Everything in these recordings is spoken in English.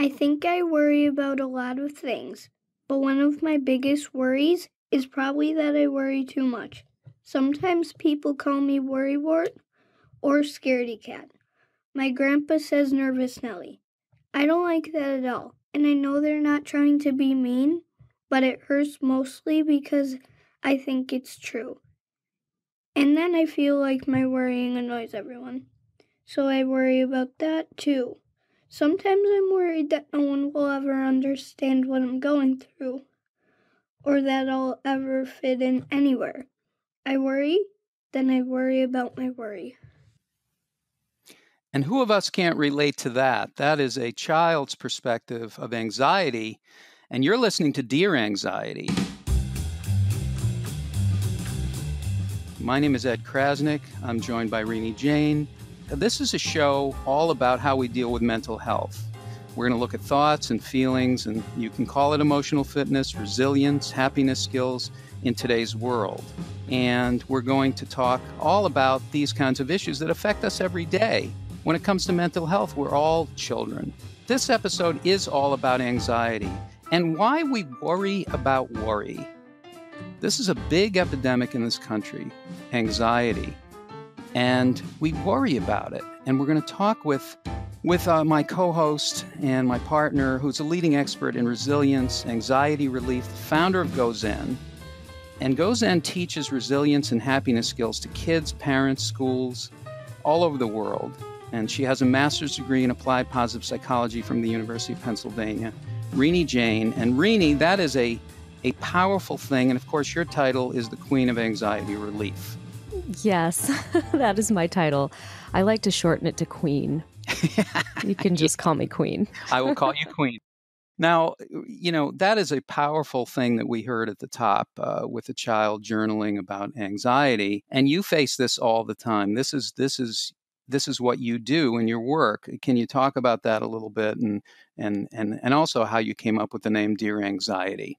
I think I worry about a lot of things, but one of my biggest worries is probably that I worry too much. Sometimes people call me worrywart or scaredy cat. My grandpa says nervous Nelly. I don't like that at all, and I know they're not trying to be mean, but it hurts mostly because I think it's true. And then I feel like my worrying annoys everyone. So I worry about that too. Sometimes I'm worried that no one will ever understand what I'm going through, or that I'll ever fit in anywhere. I worry, then I worry about my worry. And who of us can't relate to that? That is a child's perspective of anxiety. And you're listening to Dear Anxiety. My name is Ed Crasnick. I'm joined by Renee Jain. This is a show all about how we deal with mental health. We're going to look at thoughts and feelings, and you can call it emotional fitness, resilience, happiness skills in today's world. And we're going to talk all about these kinds of issues that affect us every day. When it comes to mental health, we're all children. This episode is all about anxiety and why we worry about worry. This is a big epidemic in this country anxiety. And we worry about it. And we're going to talk with, with uh, my co host and my partner, who's a leading expert in resilience, anxiety relief, the founder of GoZen. And GoZen teaches resilience and happiness skills to kids, parents, schools all over the world. And she has a master's degree in applied positive psychology from the University of Pennsylvania. Renee Jain. And Renee, that is a a powerful thing. And of course, your title is the Queen of Anxiety Relief. Yes, that is my title. I like to shorten it to Queen. you can just call me Queen. I will call you Queen. Now, you know, that is a powerful thing that we heard at the top uh, with a child journaling about anxiety. And you face this all the time. This is, this is, this is what you do in your work. Can you talk about that a little bit and, and, and, and also how you came up with the name Dear Anxiety?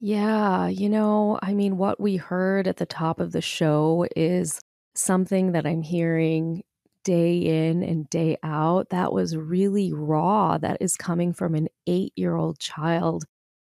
Yeah, you know, I mean, what we heard at the top of the show is something that I'm hearing day in and day out. That was really raw. That is coming from an eight year old child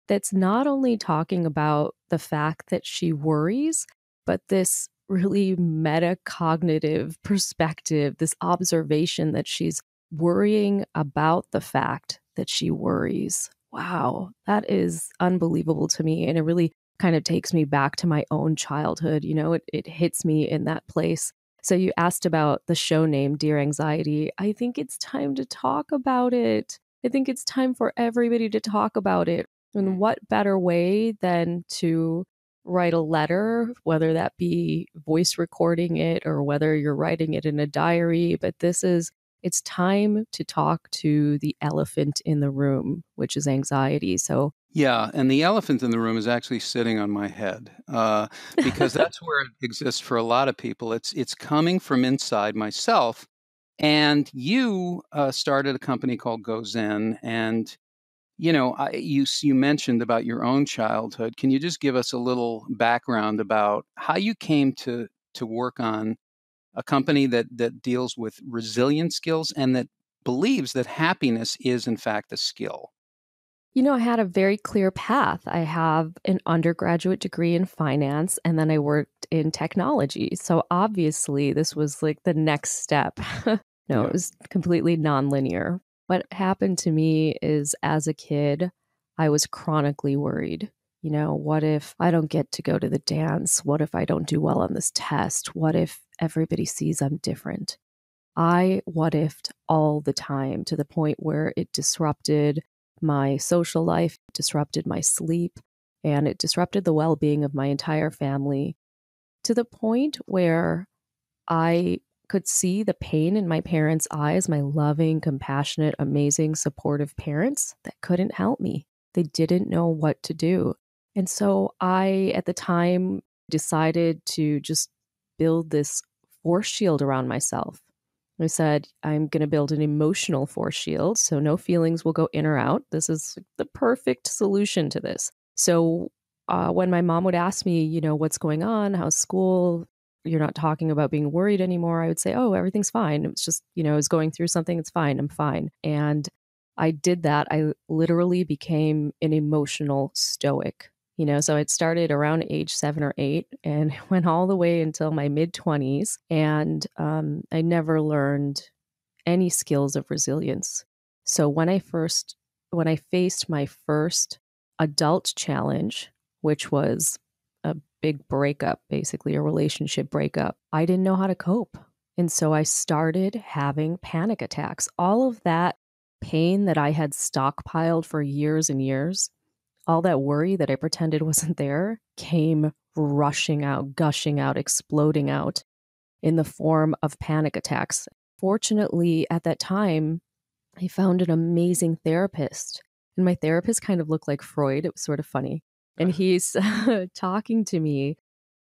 that's not only talking about the fact that she worries, but this really metacognitive perspective, this observation that she's worrying about the fact that she worries wow, that is unbelievable to me. And it really kind of takes me back to my own childhood. You know, it, it hits me in that place. So you asked about the show name, Dear Anxiety. I think it's time to talk about it. I think it's time for everybody to talk about it. And mm. what better way than to write a letter, whether that be voice recording it or whether you're writing it in a diary. But this is it's time to talk to the elephant in the room, which is anxiety. So, yeah, and the elephant in the room is actually sitting on my head uh, because that's where it exists for a lot of people. It's it's coming from inside myself. And you uh, started a company called GoZen, and you know, I, you you mentioned about your own childhood. Can you just give us a little background about how you came to to work on a company that that deals with resilient skills and that believes that happiness is in fact a skill. You know, I had a very clear path. I have an undergraduate degree in finance and then I worked in technology. So obviously, this was like the next step. no, yeah. it was completely nonlinear. What happened to me is as a kid, I was chronically worried. You know, what if I don't get to go to the dance? What if I don't do well on this test? What if everybody sees I'm different? I what ifed all the time to the point where it disrupted my social life, disrupted my sleep, and it disrupted the well being of my entire family to the point where I could see the pain in my parents' eyes, my loving, compassionate, amazing, supportive parents that couldn't help me. They didn't know what to do. And so I, at the time, decided to just build this force shield around myself. I said, I'm going to build an emotional force shield. So no feelings will go in or out. This is the perfect solution to this. So uh, when my mom would ask me, you know, what's going on? How's school? You're not talking about being worried anymore. I would say, oh, everything's fine. It's just, you know, I was going through something. It's fine. I'm fine. And I did that, I literally became an emotional stoic. You know, so it started around age seven or eight and went all the way until my mid 20s. And um, I never learned any skills of resilience. So when I first, when I faced my first adult challenge, which was a big breakup, basically a relationship breakup, I didn't know how to cope. And so I started having panic attacks. All of that pain that I had stockpiled for years and years, all that worry that I pretended wasn't there came rushing out, gushing out, exploding out in the form of panic attacks. Fortunately, at that time, I found an amazing therapist. And my therapist kind of looked like Freud. It was sort of funny. And uh-huh. he's talking to me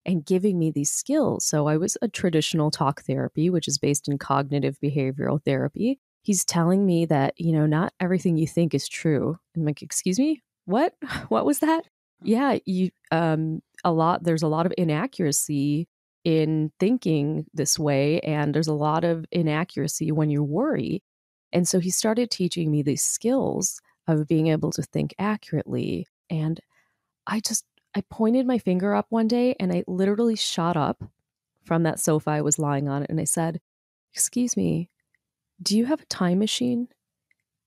and giving me these skills. So I was a traditional talk therapy, which is based in cognitive behavioral therapy. He's telling me that, you know, not everything you think is true. I'm like, excuse me? What? What was that? Yeah, you um a lot there's a lot of inaccuracy in thinking this way and there's a lot of inaccuracy when you worry. And so he started teaching me these skills of being able to think accurately and I just I pointed my finger up one day and I literally shot up from that sofa I was lying on it and I said, Excuse me, do you have a time machine?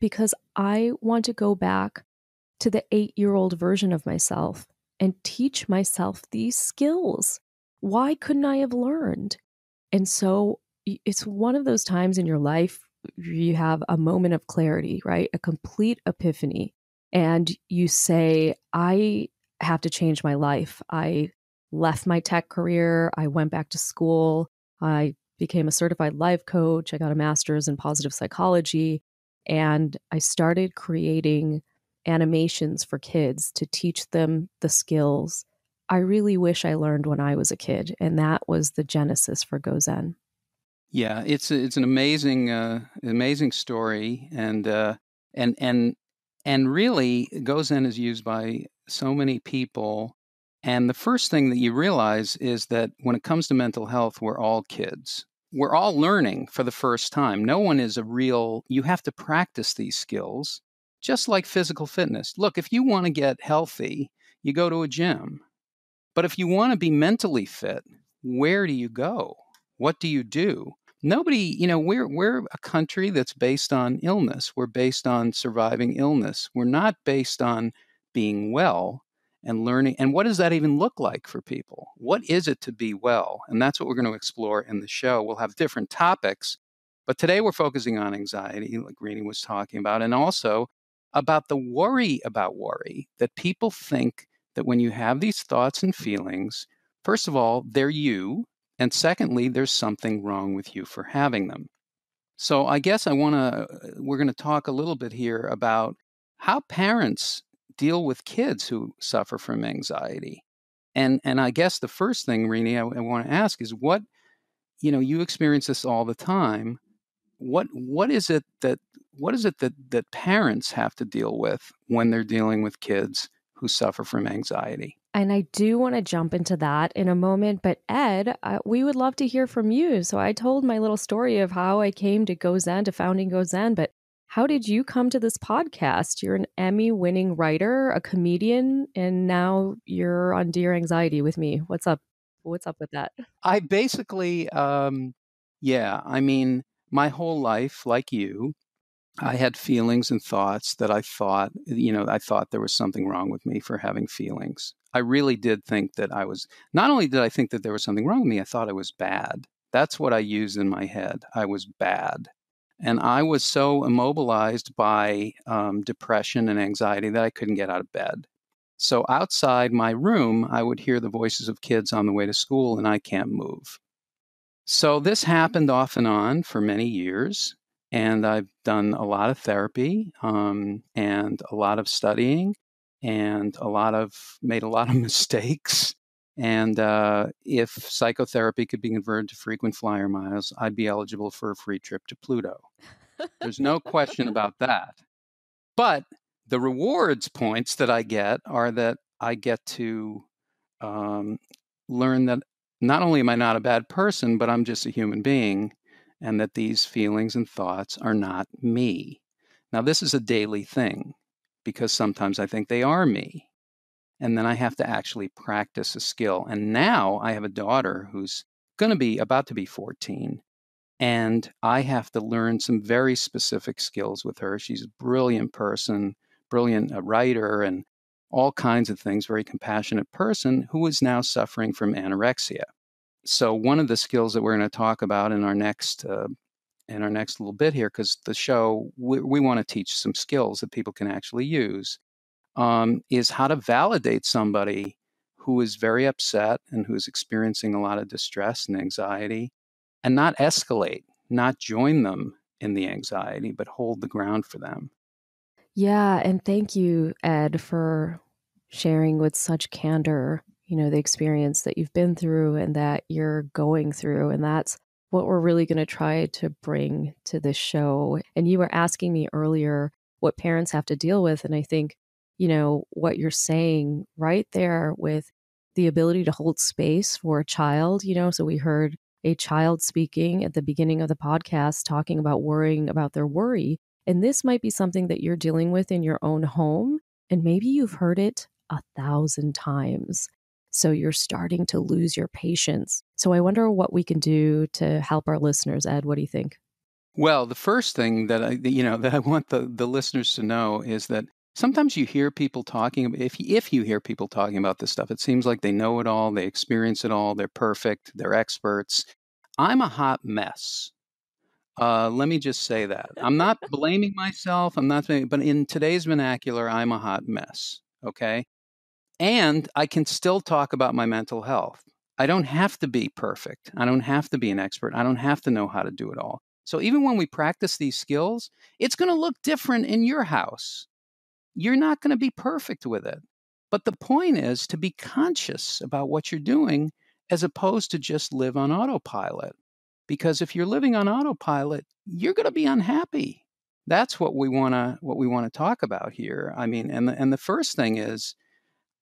Because I want to go back to the eight year old version of myself and teach myself these skills. Why couldn't I have learned? And so it's one of those times in your life you have a moment of clarity, right? A complete epiphany. And you say, I have to change my life. I left my tech career. I went back to school. I became a certified life coach. I got a master's in positive psychology. And I started creating animations for kids to teach them the skills I really wish I learned when I was a kid. And that was the genesis for GoZen. Yeah, it's it's an amazing uh, amazing story, and uh, and and and really, GoZen is used by so many people. And the first thing that you realize is that when it comes to mental health, we're all kids. We're all learning for the first time. No one is a real, you have to practice these skills, just like physical fitness. Look, if you want to get healthy, you go to a gym. But if you want to be mentally fit, where do you go? What do you do? nobody, you know, we're we're a country that's based on illness. We're based on surviving illness. We're not based on being well and learning. And what does that even look like for people? What is it to be well? And that's what we're going to explore in the show. We'll have different topics, but today we're focusing on anxiety, like Renee was talking about, and also about the worry about worry that people think that when you have these thoughts and feelings, first of all, they're you, and secondly, there's something wrong with you for having them. So I guess I want to, uh, we're going to talk a little bit here about how parents deal with kids who suffer from anxiety. And, and I guess the first thing, Renee, I, I want to ask is what, you know, you experience this all the time. What, what is it that, what is it that, that parents have to deal with when they're dealing with kids who suffer from anxiety? And I do want to jump into that in a moment. But Ed, uh, we would love to hear from you. So I told my little story of how I came to GoZen, to founding GoZen. But how did you come to this podcast? You're an Emmy winning writer, a comedian, and now you're on Dear Anxiety with me. What's up? What's up with that? I basically, um, yeah, I mean, my whole life, like you, I had feelings and thoughts that I thought, you know, I thought there was something wrong with me for having feelings. I really did think that I was, not only did I think that there was something wrong with me, I thought I was bad. That's what I used in my head. I was bad. And I was so immobilized by um, depression and anxiety that I couldn't get out of bed. So outside my room, I would hear the voices of kids on the way to school, and I can't move. So this happened off and on for many years and I've done a lot of therapy um, and a lot of studying and a lot of made a lot of mistakes. And uh, if psychotherapy could be converted to frequent flyer miles, I'd be eligible for a free trip to Pluto. There's no question about that. But the rewards points that I get are that I get to um, learn that not only am I not a bad person, but I'm just a human being and that these feelings and thoughts are not me. Now, this is a daily thing because sometimes I think they are me. And then I have to actually practice a skill. And now I have a daughter who's going to be about to be 14. And I have to learn some very specific skills with her. She's a brilliant person, brilliant uh, writer, and all kinds of things, very compassionate person who is now suffering from anorexia. So, one of the skills that we're going to talk about in our next uh, in our next little bit here, because the show we, we want to teach some skills that people can actually use, um, is how to validate somebody who is very upset and who is experiencing a lot of distress and anxiety and not escalate, not join them in the anxiety, but hold the ground for them. Yeah. And thank you, Ed, for sharing with such candor, you know, the experience that you've been through and that you're going through. And that's what we're really going to try to bring to this show. And you were asking me earlier what parents have to deal with. And I think, you know, what you're saying right there with the ability to hold space for a child, you know, so we heard a child speaking at the beginning of the podcast talking about worrying about their worry. And this might be something that you're dealing with in your own home. And maybe you've heard it a thousand times. So you're starting to lose your patience. So I wonder what we can do to help our listeners. Ed, what do you think? Well, the first thing that I, you know, that I want the, the listeners to know is that sometimes you hear people talking if if you hear people talking about this stuff it seems like they know it all they experience it all they're perfect they're experts i'm a hot mess uh, let me just say that i'm not blaming myself i'm not but in today's vernacular i'm a hot mess okay and i can still talk about my mental health i don't have to be perfect i don't have to be an expert i don't have to know how to do it all so even when we practice these skills it's going to look different in your house you're not going to be perfect with it. But the point is to be conscious about what you're doing as opposed to just live on autopilot. Because if you're living on autopilot, you're going to be unhappy. That's what we want to what we want to talk about here. I mean, and the, and the first thing is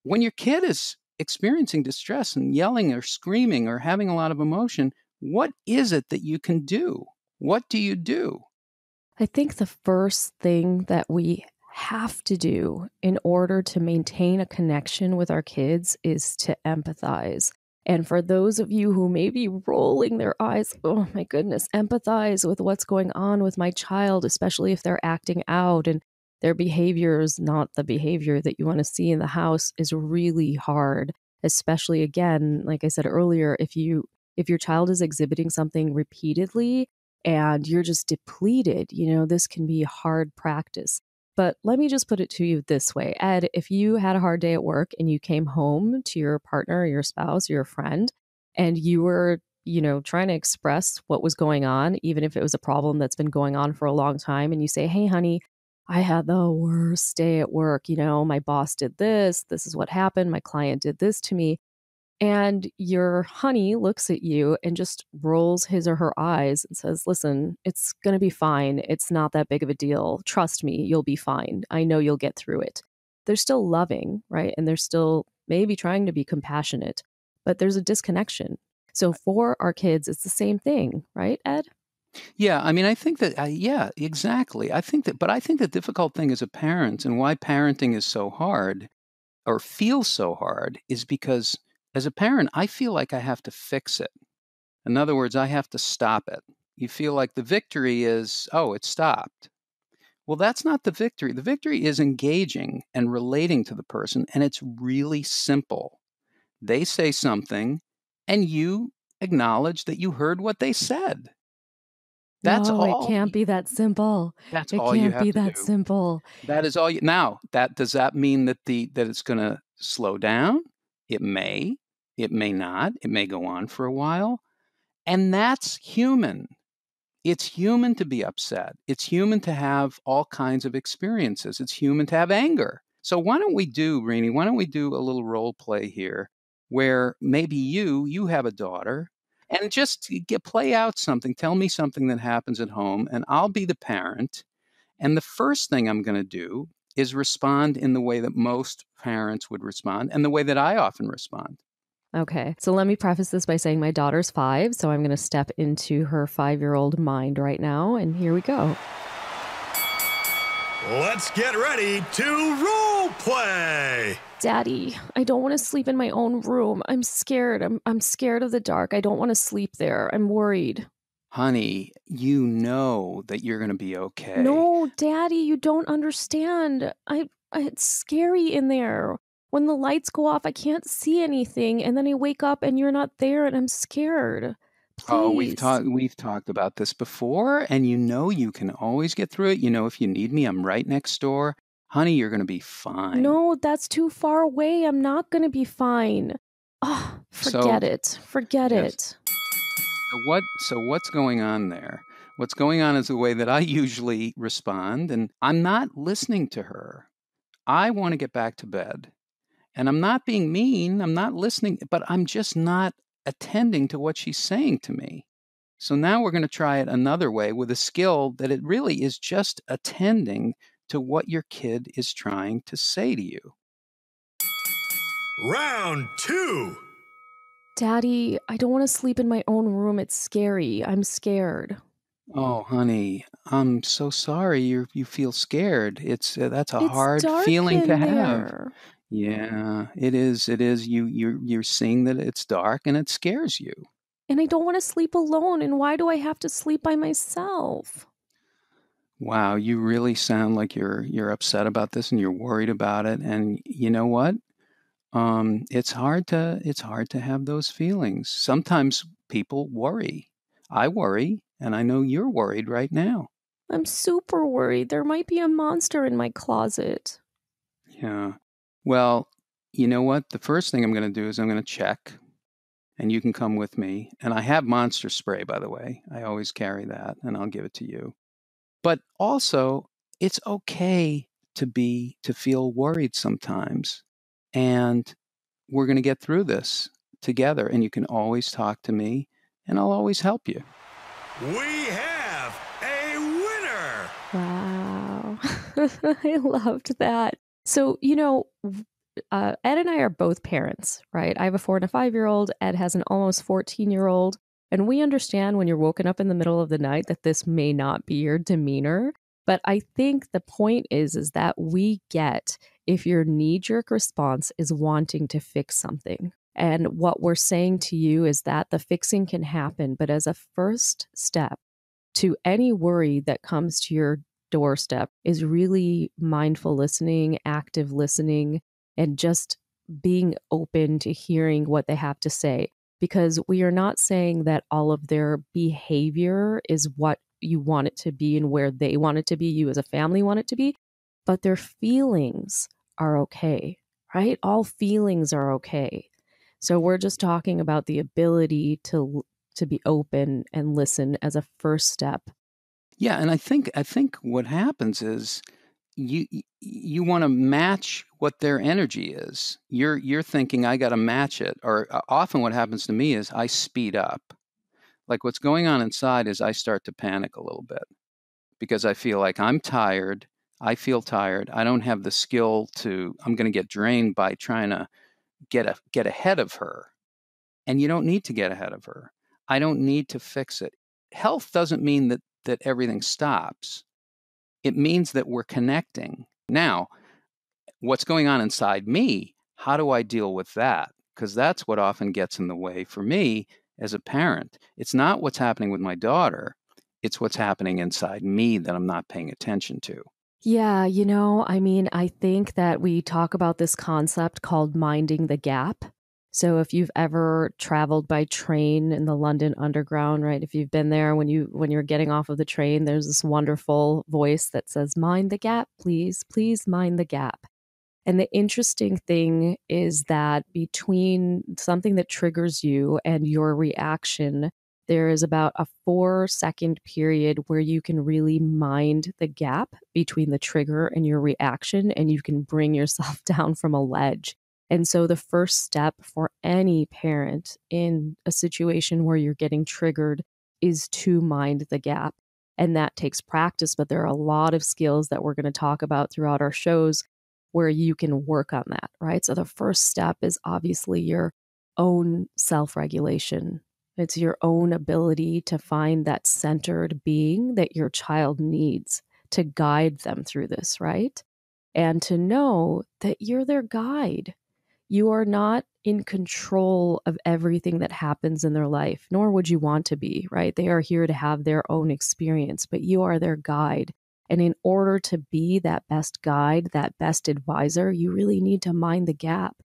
when your kid is experiencing distress and yelling or screaming or having a lot of emotion, what is it that you can do? What do you do? I think the first thing that we have to do in order to maintain a connection with our kids is to empathize. And for those of you who may be rolling their eyes, oh my goodness, empathize with what's going on with my child, especially if they're acting out and their behavior is not the behavior that you want to see in the house is really hard, especially again, like I said earlier, if you if your child is exhibiting something repeatedly and you're just depleted, you know, this can be hard practice. But let me just put it to you this way Ed, if you had a hard day at work and you came home to your partner your spouse your friend and you were, you know, trying to express what was going on, even if it was a problem that's been going on for a long time, and you say, Hey, honey, I had the worst day at work. You know, my boss did this. This is what happened. My client did this to me and your honey looks at you and just rolls his or her eyes and says, Listen, it's going to be fine. It's not that big of a deal. Trust me, you'll be fine. I know you'll get through it. They're still loving, right? And they're still maybe trying to be compassionate, but there's a disconnection. So for our kids, it's the same thing, right, Ed? Yeah, I mean, I think that, uh, yeah, exactly. I think that, but I think the difficult thing as a parent and why parenting is so hard or feels so hard is because as a parent, I feel like I have to fix it. In other words, I have to stop it. You feel like the victory is, oh, it stopped. Well, that's not the victory. The victory is engaging and relating to the person, and it's really simple. They say something, and you acknowledge that you heard what they said. That's no, all. It can't be that simple. That's it all you have be to that do. simple. That is all you. Now, that does that mean that the that it's going to slow down? It may. It may not. It may go on for a while. And that's human. It's human to be upset. It's human to have all kinds of experiences. It's human to have anger. So why don't we do, Renee, why don't we do a little role play here where maybe you, you have a daughter and just get play out something. Tell me something that happens at home and I'll be the parent. And the first thing I'm going to do is respond in the way that most parents would respond and the way that I often respond. Okay. So let me preface this by saying my daughter's five. So I'm going to step into her five year old mind right now. And here we go. Let's get ready to role play. Daddy, I don't want to sleep in my own room. I'm scared. I'm I'm scared of the dark. I don't want to sleep there. I'm worried. Honey, you know that you're going to be okay. No, Daddy, you don't understand. I, I it's scary in there. When the lights go off, I can't see anything, and then I wake up and you're not there, and I'm scared. Please. Oh, we've talked we've talked about this before, and you know you can always get through it. You know, if you need me, I'm right next door. Honey, you're going to be fine. No, that's too far away. I'm not going to be fine. Oh, forget So- it. Forget Yes. it. So what so what's going on there? What's going on is the way that I usually respond and I'm not listening to her. I want to get back to bed. And I'm not being mean, I'm not listening, but I'm just not attending to what she's saying to me. So now we're going to try it another way with a skill that it really is just attending to what your kid is trying to say to you. Round two. Daddy, I don't want to sleep in my own room. It's scary. I'm scared. Oh, honey, I'm so sorry you you feel scared. It's uh, that's a it's hard dark feeling in to have. there. Yeah, it is. It is. You you're you're seeing that it's dark and it scares you. And I don't want to sleep alone. And why do I have to sleep by myself? Wow, you really sound like you're you're upset about this and you're worried about it. And you know what? Um, it's hard to it's hard to have those feelings. Sometimes people worry. I worry, and I know you're worried right now. I'm super worried. There might be a monster in my closet. Yeah. Well, you know what? The first thing I'm going to do is I'm going to check, and you can come with me. And I have monster spray, by the way. I always carry that, and I'll give it to you. But also, it's okay to be to feel worried sometimes, and we're going to get through this together. And you can always talk to me, and I'll always help you. We have a winner. Wow. I loved that. So, you know, uh, Ed and I are both parents, right? I have a four and a five year old. Ed has an almost 14 year old. And we understand when you're woken up in the middle of the night that this may not be your demeanor. But I think the point is, is that we get if your knee jerk response is wanting to fix something. And what we're saying to you is that the fixing can happen, but as a first step to any worry that comes to your doorstep is really mindful listening, active listening, and just being open to hearing what they have to say. Because we are not saying that all of their behavior is what you want it to be and where they want it to be, you as a family want it to be, but their feelings are okay, right? All feelings are okay. So we're just talking about the ability to to be open and listen as a first step Yeah, and I think I think what happens is you you want to match what their energy is. You're you're thinking I got to match it, or uh, often what happens to me is I speed up. Like what's going on inside is I start to panic a little bit because I feel like I'm tired. I feel tired. I don't have the skill to. I'm going to get drained by trying to get a, get ahead of her, and you don't need to get ahead of her. I don't need to fix it. Health doesn't mean that that everything stops. It means that we're connecting. Now, what's going on inside me? How do I deal with that? Because that's what often gets in the way for me as a parent. It's not what's happening with my daughter, it's what's happening inside me that I'm not paying attention to. Yeah, you know, I mean, I think that we talk about this concept called minding the gap. So if you've ever traveled by train in the London Underground, right? If you've been there when you when you're getting off of the train, there's this wonderful voice that says, "Mind the gap, please. Please mind the gap." And the interesting thing is that between something that triggers you and your reaction, there is about a four second period where you can really mind the gap between the trigger and your reaction, and you can bring yourself down from a ledge. And so, the first step for any parent in a situation where you're getting triggered is to mind the gap. And that takes practice, but there are a lot of skills that we're going to talk about throughout our shows where you can work on that, right? So, the first step is obviously your own self regulation. It's your own ability to find that centered being that your child needs to guide them through this, right? And to know that you're their guide. You are not in control of everything that happens in their life, nor would you want to be, right? They are here to have their own experience, but you are their guide. And in order to be that best guide, that best advisor, you really need to mind the gap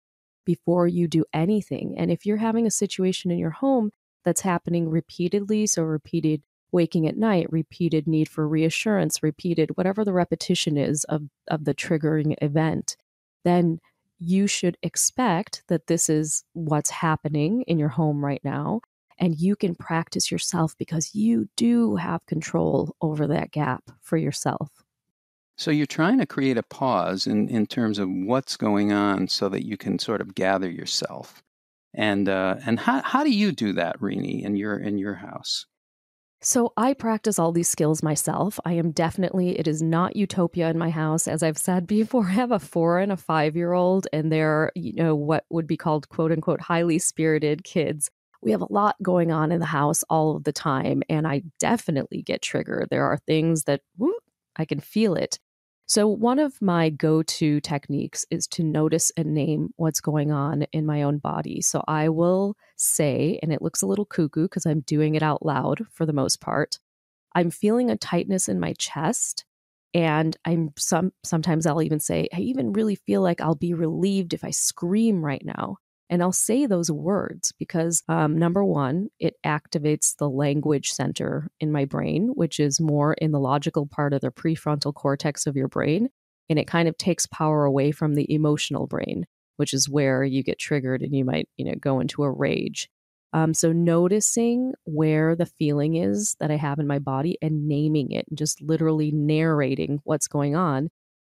before you do anything. And if you're having a situation in your home that's happening repeatedly, so repeated waking at night, repeated need for reassurance, repeated whatever the repetition is of, of the triggering event, then you should expect that this is what's happening in your home right now. And you can practice yourself because you do have control over that gap for yourself. So you're trying to create a pause in, in terms of what's going on so that you can sort of gather yourself. And uh, and how, how do you do that, Renee, in your in your house? So I practice all these skills myself. I am definitely, it is not utopia in my house. As I've said before, I have a four and a five year old, and they're, you know, what would be called quote unquote highly spirited kids. We have a lot going on in the house all of the time, and I definitely get triggered. There are things that whoop, I can feel it. So, one of my go to techniques is to notice and name what's going on in my own body. So, I will say, and it looks a little cuckoo because I'm doing it out loud for the most part, I'm feeling a tightness in my chest. And I'm some sometimes I'll even say, I even really feel like I'll be relieved if I scream right now. And I'll say those words because, um, number one, it activates the language center in my brain, which is more in the logical part of the prefrontal cortex of your brain. And it kind of takes power away from the emotional brain, which is where you get triggered and you might, you know, go into a rage. Um, so noticing where the feeling is that I have in my body and naming it and just literally narrating what's going on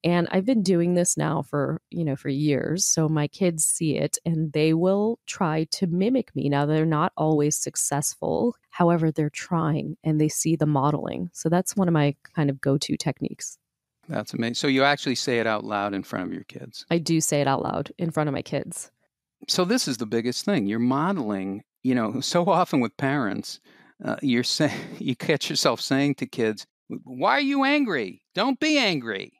and I've been doing this now for, you know, for years. So my kids see it and they will try to mimic me. Now they're not always successful. However, they're trying and they see the modeling. So that's one of my kind of go-to techniques. That's amazing. So you actually say it out loud in front of your kids. I do say it out loud in front of my kids. So this is the biggest thing. You're modeling, you know, so often with parents, uh, you're saying you catch yourself saying to kids, "Why are you angry? Don't be angry."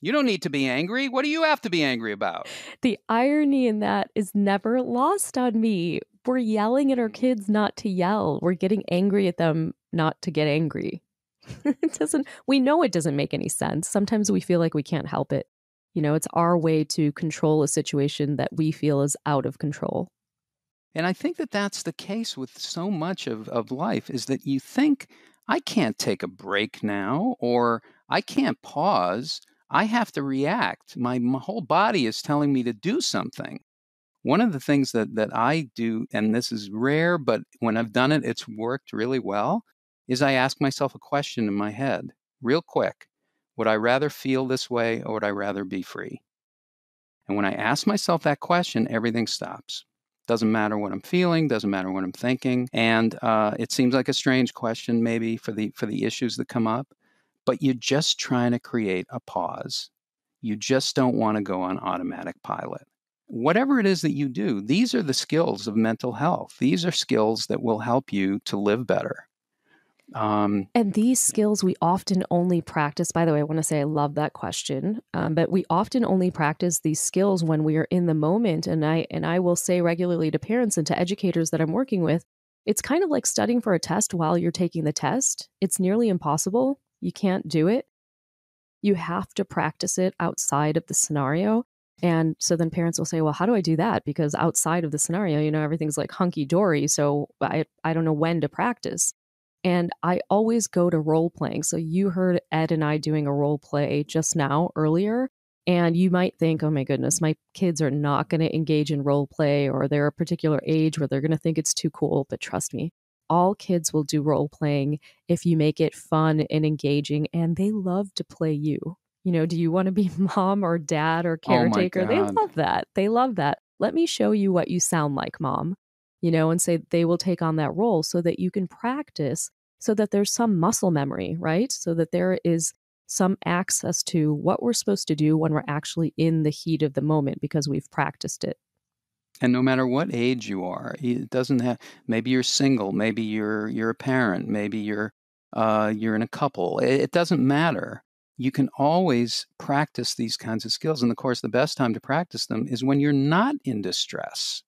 You don't need to be angry. What do you have to be angry about? The irony in that is never lost on me. We're yelling at our mm. kids not to yell. We're getting angry at them not to get angry. it doesn't we know it doesn't make any sense. Sometimes we feel like we can't help it. You know, it's our way to control a situation that we feel is out of control. And I think that that's the case with so much of, of life is that you think, I can't take a break now, or I can't pause I have to react. My, my whole body is telling me to do something. One of the things that, that I do, and this is rare, but when I've done it, it's worked really well, is I ask myself a question in my head, real quick. Would I rather feel this way or would I rather be free? And when I ask myself that question, everything stops. Doesn't matter what I'm feeling, doesn't matter what I'm thinking, and uh, it seems like a strange question, maybe for the for the issues that come up but you're just trying to create a pause. You just don't want to go on automatic pilot. Whatever it is that you do, these are the skills of mental health. These are skills that will help you to live better. Um, and these skills we often only practice. By the way, I want to say I love that question, um, but we often only practice these skills when we are in the moment. And I and I will say regularly to parents and to educators that I'm working with, it's kind of like studying for a test while you're taking the test. It's nearly impossible you can't do it. You have to practice it outside of the scenario. And so then parents will say, well, how do I do that? Because outside of the scenario, you know, everything's like hunky dory. So I, I don't know when to practice. And I always go to role playing. So you heard Ed and I doing a role play just now earlier. And you might think, oh my goodness, my kids are not going to engage in role play or they're a particular age where they're going to think it's too cool. But trust me, all kids will do role playing if you make it fun and engaging and they love to play you. You know do you want to be mom or dad or oh caretaker? Oh they love that. They love that. Let me show you what you sound like mom you know and say they will take on that role so that you can practice so that there's some muscle memory right? So that there is some access to what we're supposed to do when we're actually in the heat of the moment because we've practiced it and no matter what age you are, it doesn't have. Maybe you're single. Maybe you're you're a parent. Maybe you're uh, you're in a couple. It, it doesn't matter. you can always practice these kinds of skills. And of course, the best time to practice them is when you're not in distress,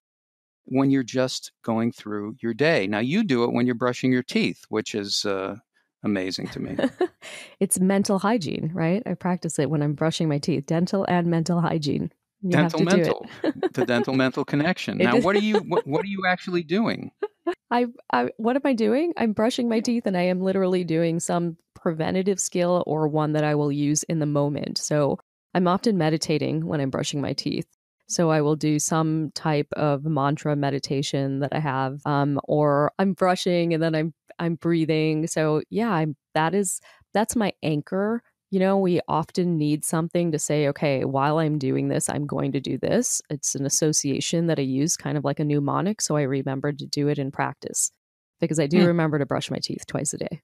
when you're just going through your day. Now, you do it when you're brushing your teeth, which is uh, amazing to me. it's mental hygiene, right? I practice it when I'm brushing my teeth, dental and mental hygiene. You dental mental, the dental mental connection. Now, what are you what, what are you actually doing? I, I what am I doing? I'm brushing my teeth, and I am literally doing some preventative skill or one that I will use in the moment. So I'm often meditating when I'm brushing my teeth. So I will do some type of mantra meditation that I have, um, or I'm brushing and then I'm I'm breathing. So yeah, I'm that is that's my anchor. You know, we often need something to say, okay, while I'm doing this, I'm going to do this. It's an association that I use, kind of like a mnemonic. So I remember to do it in practice because I do hmm. remember to brush my teeth twice a day.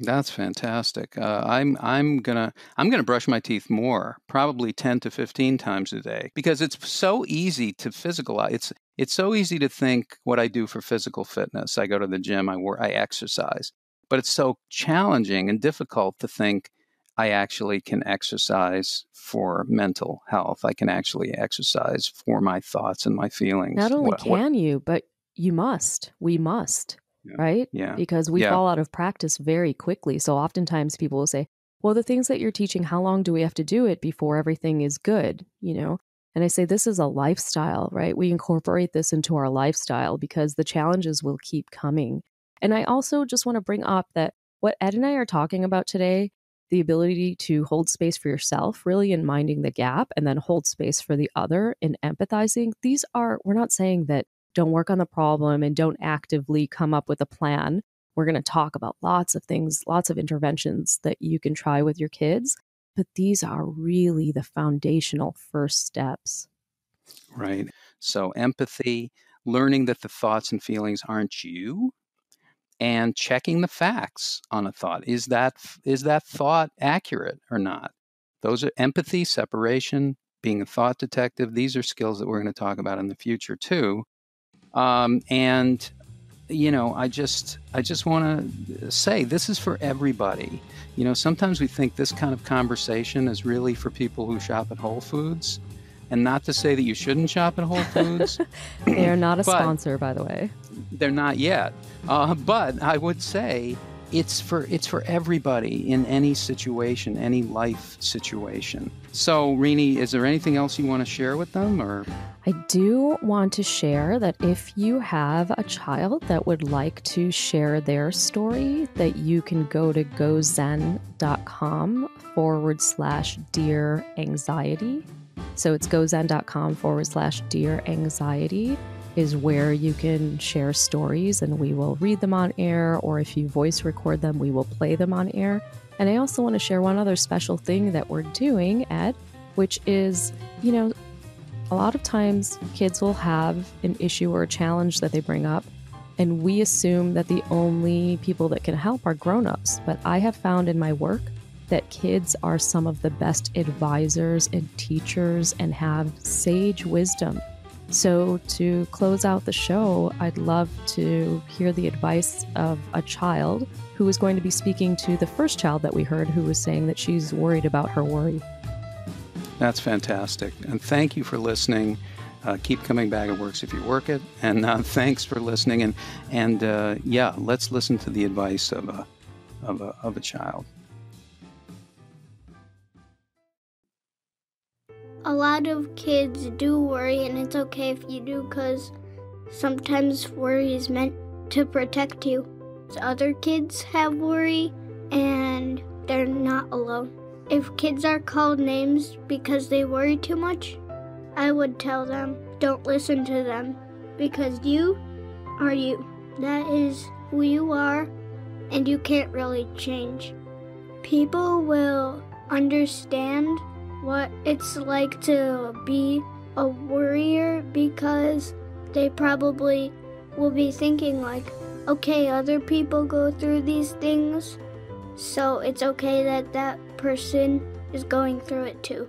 That's fantastic. Uh, I'm I'm gonna I'm gonna brush my teeth more, probably ten to fifteen times a day, because it's so easy to physicalize. It's it's so easy to think what I do for physical fitness. I go to the gym, I work, I exercise, but it's so challenging and difficult to think I actually can exercise for mental health. I can actually exercise for my thoughts and my feelings. Not only what, can what, you, but you must. We must yeah. right? Yeah. Because we yeah. fall out of practice very quickly. So oftentimes people will say, well, the things that you're teaching, how long do we have to do it before everything is good? You know? And I say, this is a lifestyle, right? We incorporate this into our lifestyle because the challenges will keep coming. And I also just want to bring up that what Ed and I are talking about today, the ability to hold space for yourself, really in minding the gap, and then hold space for the other in empathizing, these are, we're not saying that don't work on the problem and don't actively come up with a plan. We're going to talk about lots of things, lots of interventions that you can try with your kids. But these are really the foundational first steps. Right. So, empathy, learning that the thoughts and feelings aren't you, and checking the facts on a thought. Is that is that thought accurate or not? Those are empathy, separation, being a thought detective. These are skills that we're going to talk about in the future too. Um, and you know, I just I just want to say this is for everybody. You know, sometimes we think this kind of conversation is really for people who shop at Whole Foods, and not to say that you shouldn't shop at Whole Foods. they are not a sponsor, by the way. They're not yet, uh, but I would say it's for it's for everybody in any situation, any life situation. So, Renee, is there anything else you want to share with them or I do want to share that if you have a child that would like to share their story, that you can go to gozen.com forward slash dear anxiety. So it's gozen.com forward slash dear anxiety is where you can share stories and we will read them on air, or if you voice record them, we will play them on air. And I also want to share one other special thing that we're doing, Ed, which is, you know, a lot of times kids will have an issue or a challenge that they bring up, and we assume that the only people that can help are grown ups. But I have found in my work that kids are some of the best advisors and teachers and have sage wisdom so, to close out the show, I'd love to hear the advice of a child who is going to be speaking to the first child that we heard who was saying that she's worried about her worry. That's fantastic. And thank you for listening. Uh, keep coming back. It works if you work it. And uh, thanks for listening. And, and uh, yeah, let's listen to the advice of a, of a, of a child. A lot of kids do worry, and it's okay if you do because sometimes worry is meant to protect you. Other kids have worry, and they're not alone. If kids are called names because they worry too much, I would tell them don't listen to them because you are you. That is who you are, and you can't really change. People will understand what it's like to be a worrier because they probably will be thinking like okay other people go through these things so it's okay that that person is going through it too